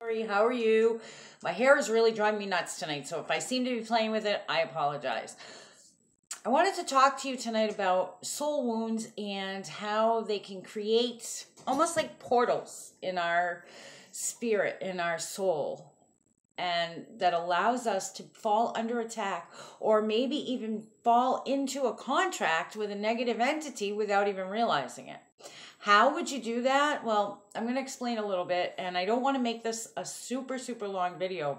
How are you? My hair is really driving me nuts tonight, so if I seem to be playing with it, I apologize. I wanted to talk to you tonight about soul wounds and how they can create almost like portals in our spirit, in our soul, and that allows us to fall under attack or maybe even fall into a contract with a negative entity without even realizing it. How would you do that? Well, I'm going to explain a little bit, and I don't want to make this a super, super long video,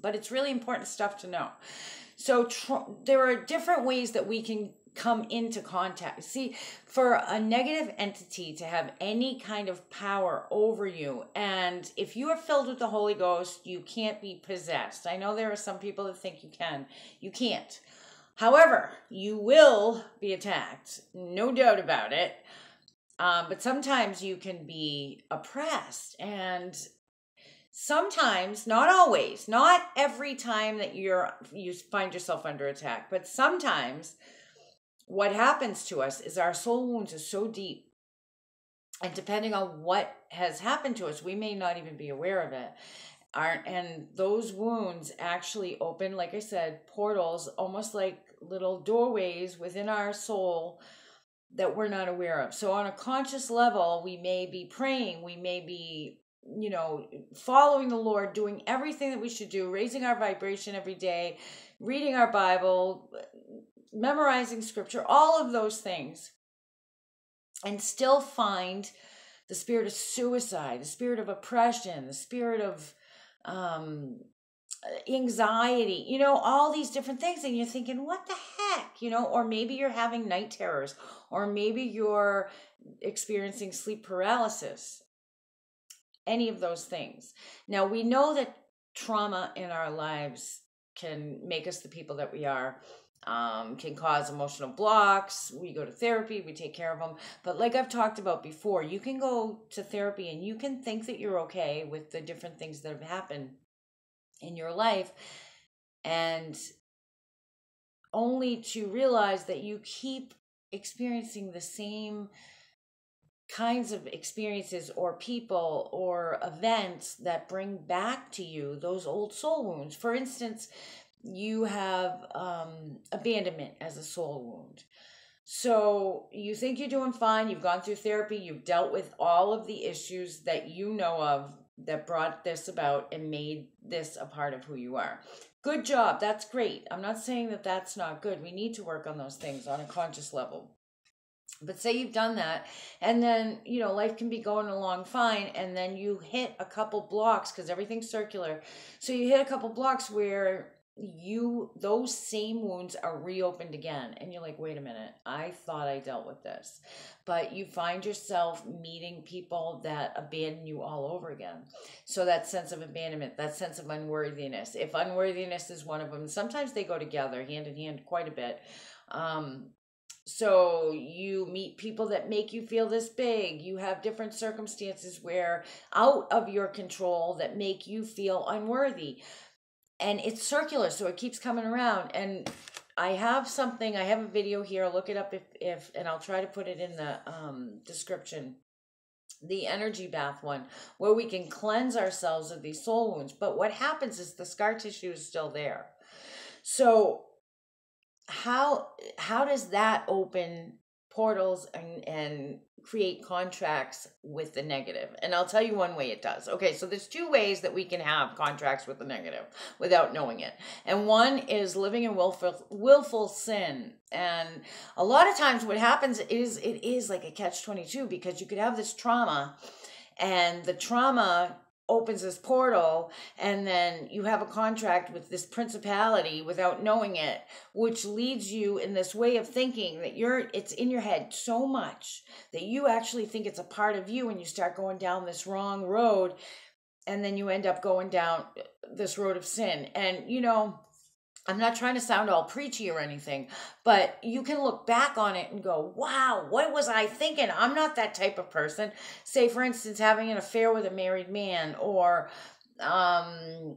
but it's really important stuff to know. So, there are different ways that we can come into contact. See, for a negative entity to have any kind of power over you, and if you are filled with the Holy Ghost, you can't be possessed. I know there are some people that think you can, you can't. However, you will be attacked, no doubt about it. Um, but sometimes you can be oppressed and sometimes not always not every time that you're you find yourself under attack but sometimes what happens to us is our soul wounds are so deep and depending on what has happened to us we may not even be aware of it. Our, and those wounds actually open like i said portals almost like little doorways within our soul that we're not aware of. So, on a conscious level, we may be praying, we may be, you know, following the Lord, doing everything that we should do, raising our vibration every day, reading our Bible, memorizing scripture, all of those things, and still find the spirit of suicide, the spirit of oppression, the spirit of um, anxiety, you know, all these different things. And you're thinking, what the heck, you know, or maybe you're having night terrors, or maybe you're experiencing sleep paralysis, any of those things. Now, we know that trauma in our lives can make us the people that we are. Um, can cause emotional blocks. We go to therapy, we take care of them. But like I've talked about before, you can go to therapy and you can think that you're okay with the different things that have happened in your life and only to realize that you keep experiencing the same kinds of experiences or people or events that bring back to you those old soul wounds. For instance, you have um, abandonment as a soul wound. So you think you're doing fine, you've gone through therapy, you've dealt with all of the issues that you know of that brought this about and made this a part of who you are. Good job. That's great. I'm not saying that that's not good. We need to work on those things on a conscious level. But say you've done that, and then, you know, life can be going along fine, and then you hit a couple blocks because everything's circular. So you hit a couple blocks where you those same wounds are reopened again and you're like wait a minute i thought i dealt with this. But you find yourself meeting people that abandon you all over again. So that sense of abandonment that sense of unworthiness if unworthiness is one of them sometimes they go together hand in hand quite a bit. Um, so you meet people that make you feel this big. You have different circumstances where out of your control that make you feel unworthy and it's circular so it keeps coming around and i have something i have a video here I'll look it up if if and i'll try to put it in the um description. The energy bath one where we can cleanse ourselves of these soul wounds but what happens is the scar tissue is still there. So how how does that open portals and and create contracts with the negative. And I'll tell you one way it does. Okay, so there's two ways that we can have contracts with the negative without knowing it. And one is living in willful willful sin. And a lot of times what happens is it is like a catch 22 because you could have this trauma and the trauma opens this portal and then you have a contract with this principality without knowing it which leads you in this way of thinking that you're it's in your head so much that you actually think it's a part of you and you start going down this wrong road and then you end up going down this road of sin. And you know I'm not trying to sound all preachy or anything, but you can look back on it and go, wow, what was I thinking? I'm not that type of person. Say, for instance, having an affair with a married man or um,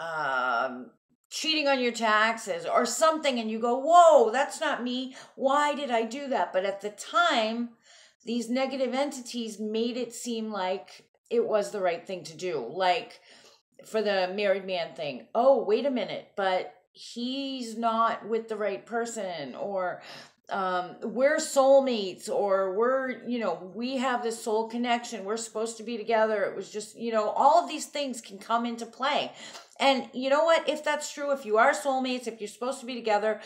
um, cheating on your taxes or something, and you go, whoa, that's not me. Why did I do that? But at the time, these negative entities made it seem like it was the right thing to do. Like for the married man thing. Oh, wait a minute, but he's not with the right person or um we're soulmates or we're you know we have this soul connection. We're supposed to be together. It was just you know all of these things can come into play. And you know what? If that's true if you are soulmates if you're supposed to be together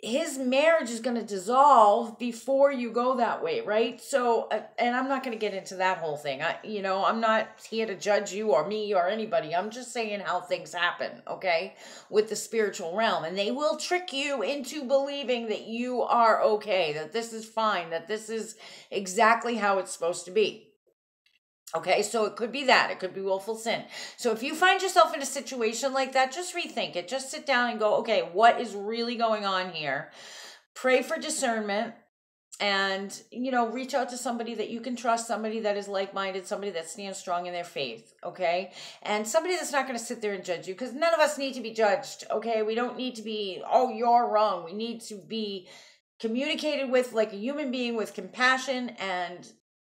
his marriage is going to dissolve before you go that way right? So uh, and i'm not going to get into that whole thing. I you know i'm not here to judge you or me or anybody. I'm just saying how things happen okay with the spiritual realm. And they will trick you into believing that you are okay that this is fine that this is exactly how it's supposed to be Okay, so it could be that. It could be willful sin. So if you find yourself in a situation like that, just rethink it. Just sit down and go, okay, what is really going on here? Pray for discernment and, you know, reach out to somebody that you can trust, somebody that is like minded, somebody that stands strong in their faith. Okay, and somebody that's not going to sit there and judge you because none of us need to be judged. Okay, we don't need to be, oh, you're wrong. We need to be communicated with like a human being with compassion and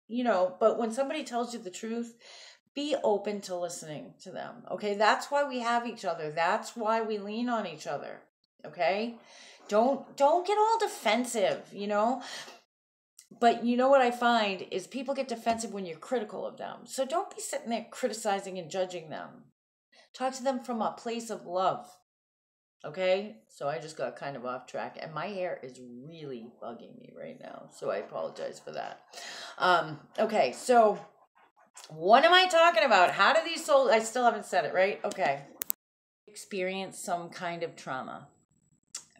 you know, but when somebody tells you the truth, be open to listening to them. Okay? That's why we have each other. That's why we lean on each other. Okay? Don't don't get all defensive, you know? But you know what I find is people get defensive when you're critical of them. So don't be sitting there criticizing and judging them. Talk to them from a place of love. Okay, so I just got kind of off track, and my hair is really bugging me right now, so I apologize for that. Um, okay, so what am I talking about? How do these souls? I still haven't said it right. Okay, experience some kind of trauma,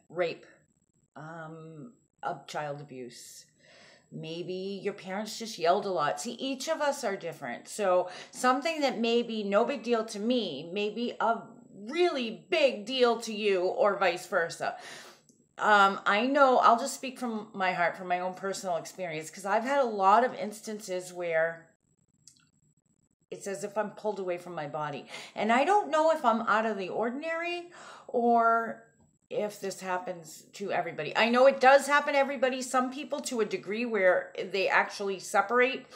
rape, um, child abuse. Maybe your parents just yelled a lot. See, each of us are different. So, something that may be no big deal to me may be a really big deal to you or vice versa. Um, I know I'll just speak from my heart, from my own personal experience, because I've had a lot of instances where it's as if I'm pulled away from my body. And I don't know if I'm out of the ordinary or if this happens to everybody. I know it does happen everybody, some people to a degree where they actually separate.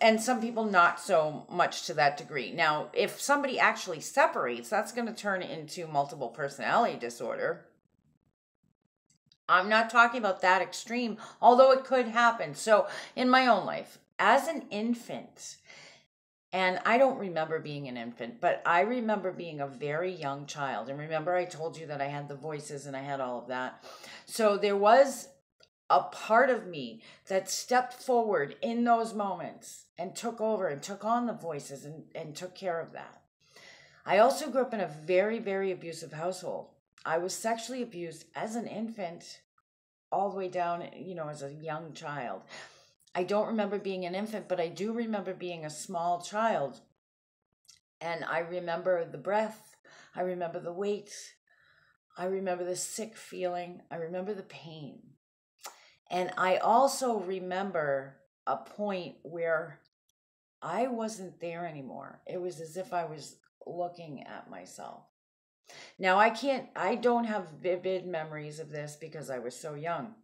And some people not so much to that degree. Now, if somebody actually separates, that's going to turn into multiple personality disorder. I'm not talking about that extreme, although it could happen. So, in my own life, as an infant, and I don't remember being an infant, but I remember being a very young child. And remember, I told you that I had the voices and I had all of that. So, there was a part of me that stepped forward in those moments and took over and took on the voices and, and took care of that. I also grew up in a very, very abusive household. I was sexually abused as an infant, all the way down, you know, as a young child. I don't remember being an infant, but I do remember being a small child. And I remember the breath, I remember the weight, I remember the sick feeling, I remember the pain. And I also remember a point where I wasn't there anymore. It was as if I was looking at myself. Now, I can't, I don't have vivid memories of this because I was so young.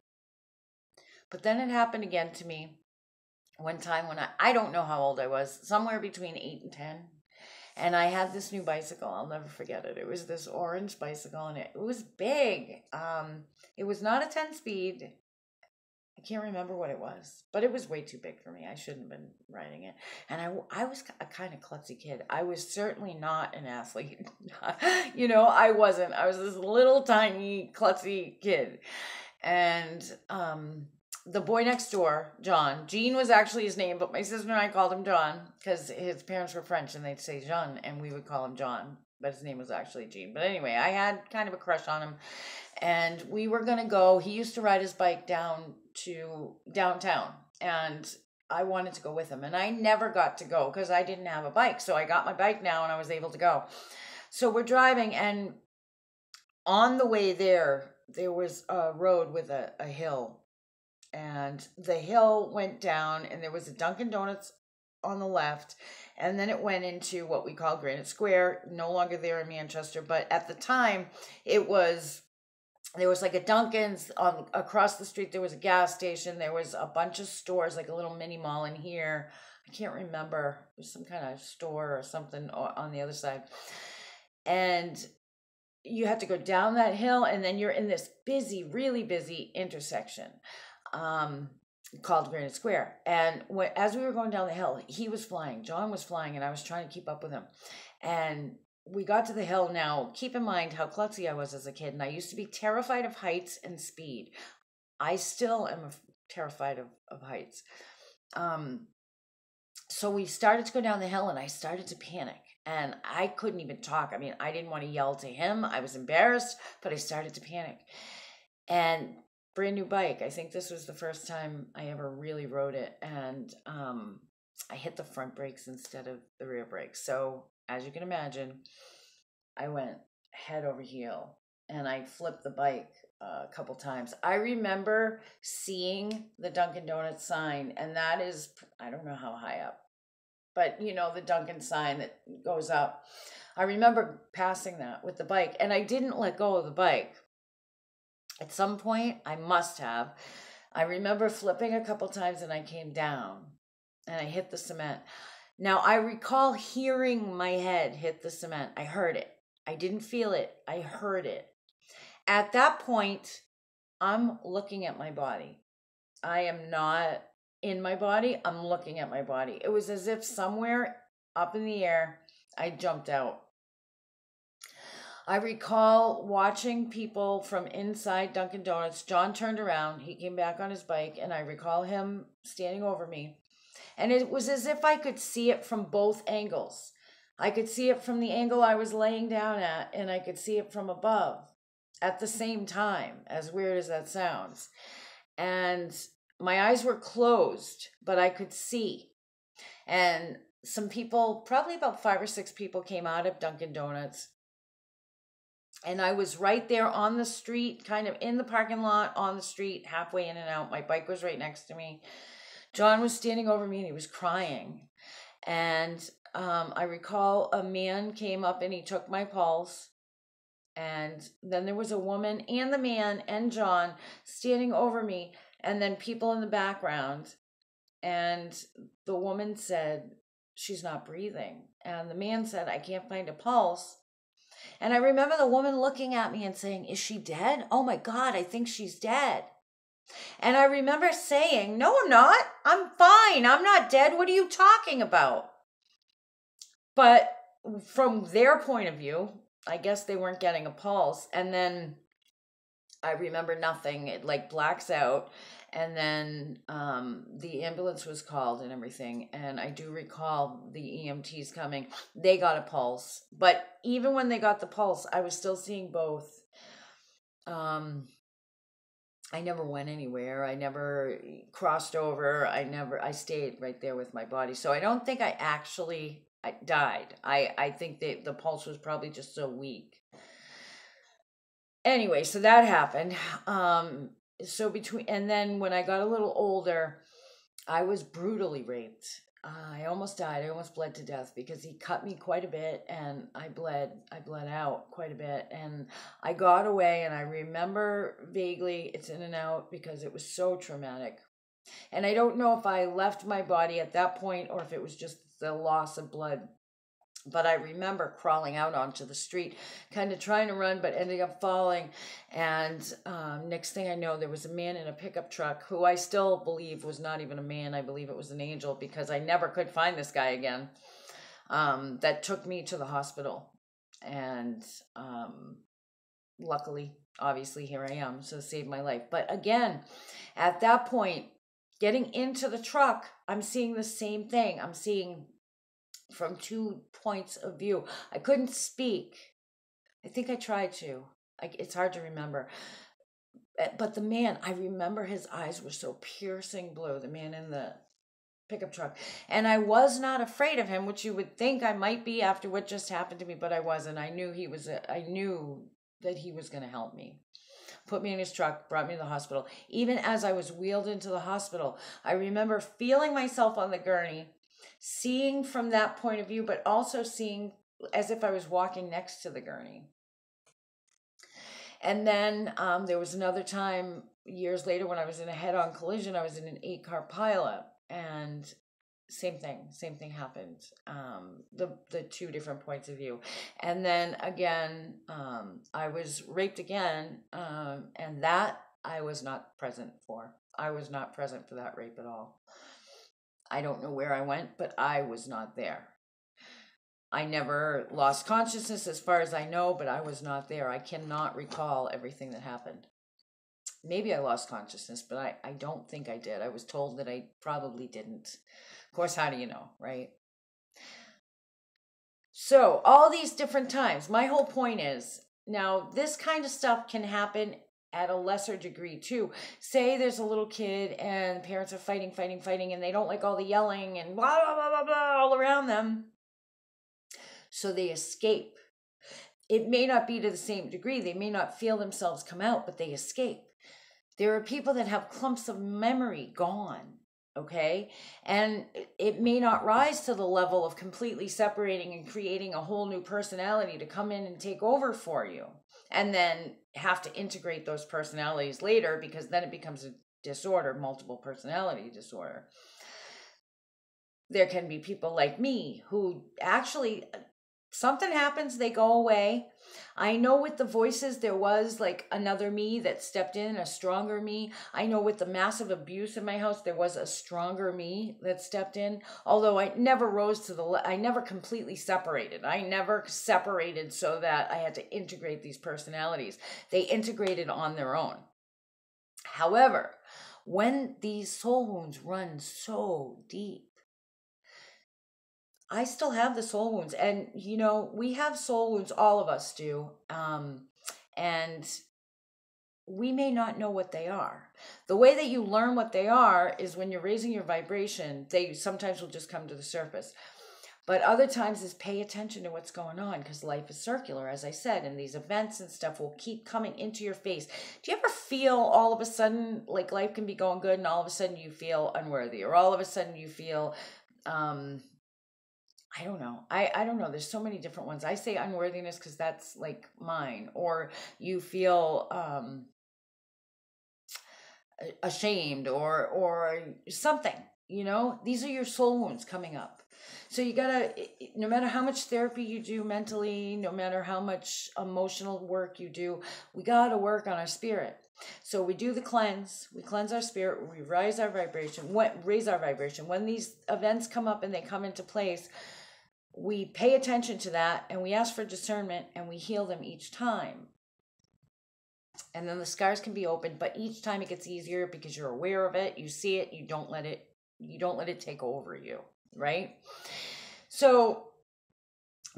But then it happened again to me one time when I, I don't know how old I was, somewhere between eight and 10. And I had this new bicycle. I'll never forget it. It was this orange bicycle and it, it was big. Um, it was not a 10 speed. I can't remember what it was, but it was way too big for me. I shouldn't have been riding it. And I, I was a kind of klutzy kid. I was certainly not an athlete. you know, I wasn't. I was this little tiny klutzy kid. And um, the boy next door, John, Jean was actually his name, but my sister and I called him John because his parents were French and they'd say Jean and we would call him John but his name was actually Gene. But anyway, I had kind of a crush on him, and we were gonna go. He used to ride his bike down to downtown, and I wanted to go with him, and I never got to go because I didn't have a bike. So I got my bike now, and I was able to go. So we're driving, and on the way there, there was a road with a, a hill, and the hill went down, and there was a Dunkin' Donuts on the left and then it went into what we call Granite Square, no longer there in Manchester, but at the time it was there was like a Dunkin's on across the street. There was a gas station. There was a bunch of stores, like a little mini mall in here. I can't remember. It was some kind of store or something on the other side. And you have to go down that hill, and then you're in this busy, really busy intersection um, called Granite Square. And when, as we were going down the hill, he was flying. John was flying, and I was trying to keep up with him. And we got to the hill now. Keep in mind how klutzy I was as a kid, and I used to be terrified of heights and speed. I still am terrified of, of heights. Um, so we started to go down the hill, and I started to panic, and I couldn't even talk. I mean, I didn't want to yell to him. I was embarrassed, but I started to panic. And brand new bike. I think this was the first time I ever really rode it, and um, I hit the front brakes instead of the rear brakes. So as you can imagine, I went head over heel and I flipped the bike uh, a couple times. I remember seeing the Dunkin' Donuts sign, and that is, I don't know how high up, but you know, the Dunkin' sign that goes up. I remember passing that with the bike, and I didn't let go of the bike. At some point, I must have. I remember flipping a couple times and I came down and I hit the cement. Now, I recall hearing my head hit the cement. I heard it. I didn't feel it. I heard it. At that point, I'm looking at my body. I am not in my body. I'm looking at my body. It was as if somewhere up in the air, I jumped out. I recall watching people from inside Dunkin' Donuts. John turned around. He came back on his bike, and I recall him standing over me. And it was as if I could see it from both angles. I could see it from the angle I was laying down at, and I could see it from above at the same time, as weird as that sounds. And my eyes were closed, but I could see. And some people, probably about five or six people, came out of Dunkin' Donuts. And I was right there on the street, kind of in the parking lot on the street, halfway in and out. My bike was right next to me. John was standing over me and he was crying. And um, I recall a man came up and he took my pulse. And then there was a woman and the man and John standing over me, and then people in the background. And the woman said, She's not breathing. And the man said, I can't find a pulse. And I remember the woman looking at me and saying, Is she dead? Oh my God, I think she's dead. And I remember saying, No, I'm not. I'm fine. I'm not dead. What are you talking about? But from their point of view, I guess they weren't getting a pulse. And then I remember nothing. It like blacks out. And then um, the ambulance was called and everything. And I do recall the EMTs coming. They got a pulse. But even when they got the pulse, I was still seeing both. Um, I never went anywhere. I never crossed over. I never I stayed right there with my body. So I don't think I actually died. I I think that the pulse was probably just so weak. Anyway, so that happened. Um so between and then when I got a little older, I was brutally raped I almost died. I almost bled to death because he cut me quite a bit and I bled I bled out quite a bit and I got away and I remember vaguely it's in and out because it was so traumatic. And I don't know if I left my body at that point or if it was just the loss of blood but I remember crawling out onto the street, kind of trying to run, but ending up falling. And um, next thing I know, there was a man in a pickup truck who I still believe was not even a man. I believe it was an angel because I never could find this guy again. Um, that took me to the hospital. And um, luckily, obviously, here I am. So saved my life. But again, at that point, getting into the truck, I'm seeing the same thing. I'm seeing from two points of view. I couldn't speak. I think I tried to. I, it's hard to remember. Eh, but the man, I remember his eyes were so piercing blue, the man in the pickup truck. And I was not afraid of him, which you would think I might be after what just happened to me, but I wasn't. I knew he was, a, I knew that he was going to help me. Put me in his truck, brought me to the hospital. Even as I was wheeled into the hospital, I remember feeling myself on the gurney seeing from that point of view, but also seeing as if I was walking next to the gurney. And then um, there was another time years later when I was in a head on collision, I was in an eight car pileup and same thing same thing happened um the the two different points of view. And then again um i was raped again um and that i was not present for. I was not present for that rape at all i don't know where i went but i was not there. I never lost consciousness as far as i know but i was not there. I cannot recall everything that happened. Maybe i lost consciousness but i i don't think i did. I was told that i probably didn't. Of course, how do you know, right? So, all these different times, my whole point is now, this kind of stuff can happen at a lesser degree too. Say there's a little kid and parents are fighting, fighting, fighting, and they don't like all the yelling and blah, blah, blah, blah, blah all around them. So they escape. It may not be to the same degree, they may not feel themselves come out, but they escape. There are people that have clumps of memory gone okay and it may not rise to the level of completely separating and creating a whole new personality to come in and take over for you and then have to integrate those personalities later because then it becomes a disorder multiple personality disorder. There can be people like me who actually something happens they go away I know with the voices, there was like another me that stepped in, a stronger me. I know with the massive abuse in my house, there was a stronger me that stepped in. Although I never rose to the, I never completely separated. I never separated so that I had to integrate these personalities. They integrated on their own. However, when these soul wounds run so deep, I still have the soul wounds. And, you know, we have soul wounds, all of us do. Um, and we may not know what they are. The way that you learn what they are is when you're raising your vibration, they sometimes will just come to the surface. But other times is pay attention to what's going on because life is circular, as I said, and these events and stuff will keep coming into your face. Do you ever feel all of a sudden like life can be going good and all of a sudden you feel unworthy, or all of a sudden you feel um, I don't know. I, I don't know. There's so many different ones. I say unworthiness because that's like mine. Or you feel um, ashamed or or something. You know, these are your soul wounds coming up. So you gotta, no matter how much therapy you do mentally, no matter how much emotional work you do, we gotta work on our spirit. So we do the cleanse, we cleanse our spirit, we raise our vibration, what raise our vibration. When these events come up and they come into place, we pay attention to that and we ask for discernment and we heal them each time. And then the scars can be opened, but each time it gets easier because you're aware of it, you see it, you don't let it you don't let it take over you, right? So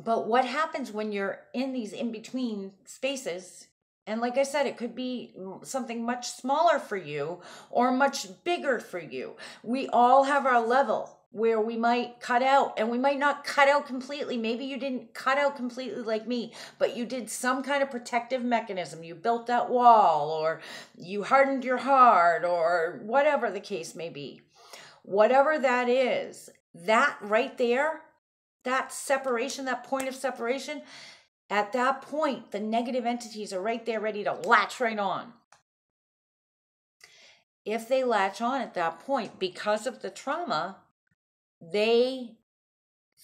but what happens when you're in these in between spaces? And like I said, it could be something much smaller for you or much bigger for you. We all have our level where we might cut out and we might not cut out completely. Maybe you didn't cut out completely like me, but you did some kind of protective mechanism. You built that wall or you hardened your heart or whatever the case may be. Whatever that is, that right there, that separation, that point of separation, at that point, the negative entities are right there ready to latch right on. If they latch on at that point because of the trauma, they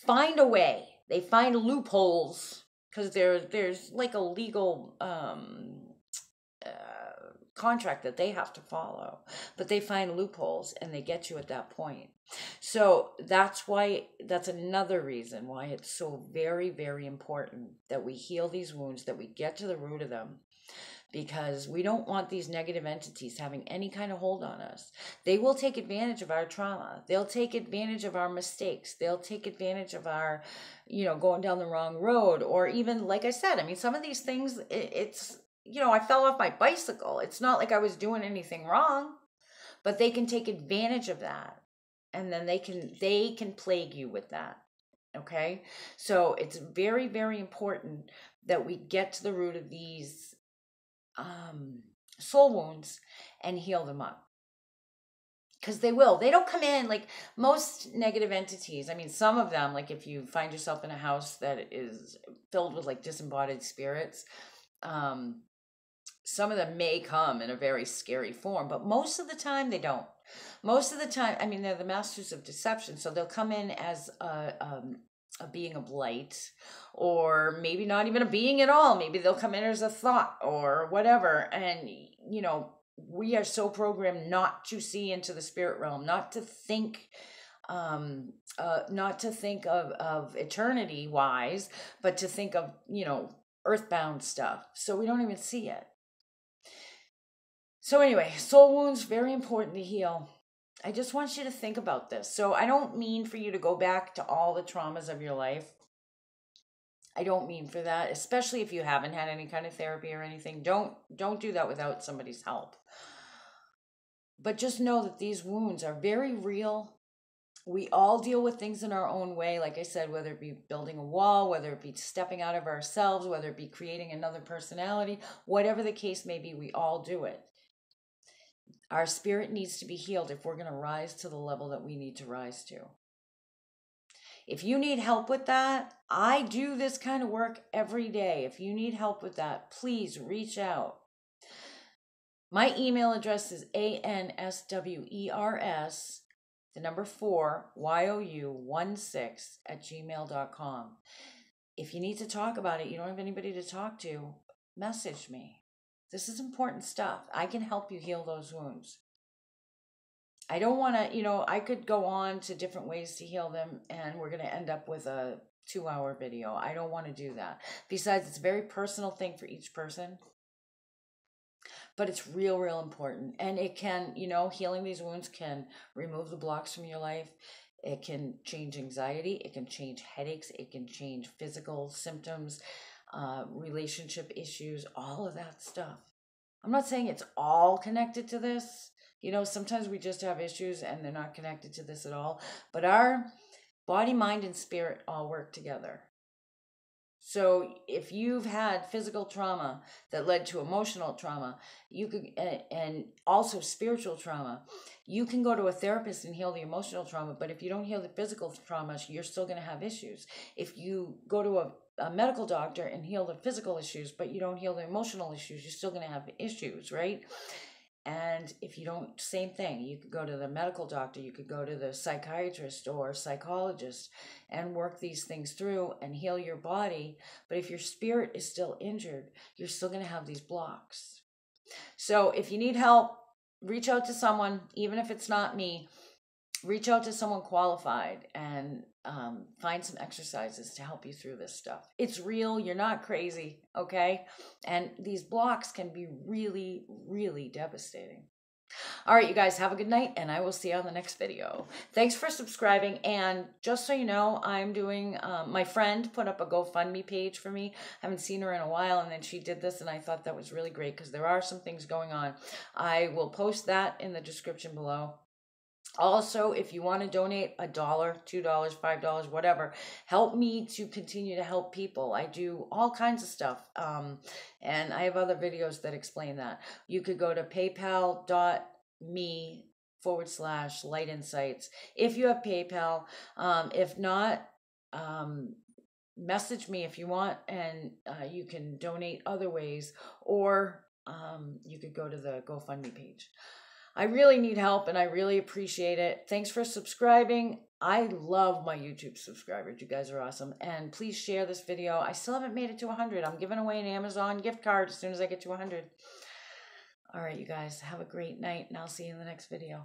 find a way. They find loopholes because there there's like a legal um, uh, contract that they have to follow, but they find loopholes and they get you at that point. So that's why that's another reason why it's so very very important that we heal these wounds, that we get to the root of them, because we don't want these negative entities having any kind of hold on us. They will take advantage of our trauma. They'll take advantage of our mistakes. They'll take advantage of our, you know, going down the wrong road or even like I said, I mean some of these things it, it's you know, I fell off my bicycle. It's not like I was doing anything wrong, but they can take advantage of that. And then they can they can plague you with that. Okay? So it's very very important that we get to the root of these um, soul wounds and heal them up because they will they don't come in like most negative entities i mean some of them like if you find yourself in a house that is filled with like disembodied spirits um some of them may come in a very scary form, but most of the time they don't. Most of the time, I mean, they're the masters of deception, so they'll come in as a, um, a being of light, or maybe not even a being at all. Maybe they'll come in as a thought or whatever. And, you know, we are so programmed not to see into the spirit realm, not to think um uh not to think of of eternity wise but to think of you know earthbound stuff so we don't even see it so, anyway, soul wounds, very important to heal. I just want you to think about this. So, I don't mean for you to go back to all the traumas of your life. I don't mean for that, especially if you haven't had any kind of therapy or anything. Don't don't do that without somebody's help. But just know that these wounds are very real. We all deal with things in our own way, like I said, whether it be building a wall, whether it be stepping out of ourselves, whether it be creating another personality, whatever the case may be, we all do it. Our spirit needs to be healed if we're going to rise to the level that we need to rise to. If you need help with that, I do this kind of work every day. If you need help with that, please reach out. My email address is answers, the number four, you16 at gmail.com. If you need to talk about it, you don't have anybody to talk to, message me. This is important stuff. I can help you heal those wounds. I don't want to, you know, I could go on to different ways to heal them, and we're going to end up with a two hour video. I don't want to do that. Besides, it's a very personal thing for each person, but it's real, real important. And it can, you know, healing these wounds can remove the blocks from your life. It can change anxiety. It can change headaches. It can change physical symptoms uh, relationship issues, all of that stuff. I'm not saying it's all connected to this. You know, sometimes we just have issues and they're not connected to this at all. But our body, mind, and spirit all work together. So if you've had physical trauma that led to emotional trauma, you could and also spiritual trauma, you can go to a therapist and heal the emotional trauma, but if you don't heal the physical trauma, you're still going to have issues. If you go to a a medical doctor and heal the physical issues, but you don't heal the emotional issues, you're still going to have issues, right? And if you don't, same thing. You could go to the medical doctor, you could go to the psychiatrist or psychologist and work these things through and heal your body. But if your spirit is still injured, you're still going to have these blocks. So if you need help, reach out to someone, even if it's not me reach out to someone qualified and um, find some exercises to help you through this stuff. It's real. You're not crazy, okay? And these blocks can be really, really devastating. All right, you guys, have a good night, and I will see you on the next video. Thanks for subscribing, and just so you know, I'm doing, um, my friend put up a GoFundMe page for me. I haven't seen her in a while, and then she did this, and I thought that was really great, because there are some things going on. I will post that in the description below. Also, if you want to donate a dollar, two dollars, five dollars, whatever, help me to continue to help people. I do all kinds of stuff. Um, and I have other videos that explain that. You could go to paypal.me forward slash light insights if you have PayPal. Um, if not, um, message me if you want, and uh, you can donate other ways, or um, you could go to the GoFundMe page. I really need help and I really appreciate it. Thanks for subscribing. I love my YouTube subscribers. You guys are awesome. And please share this video. I still haven't made it to 100. I'm giving away an Amazon gift card as soon as I get to 100. All right, you guys, have a great night, and I'll see you in the next video.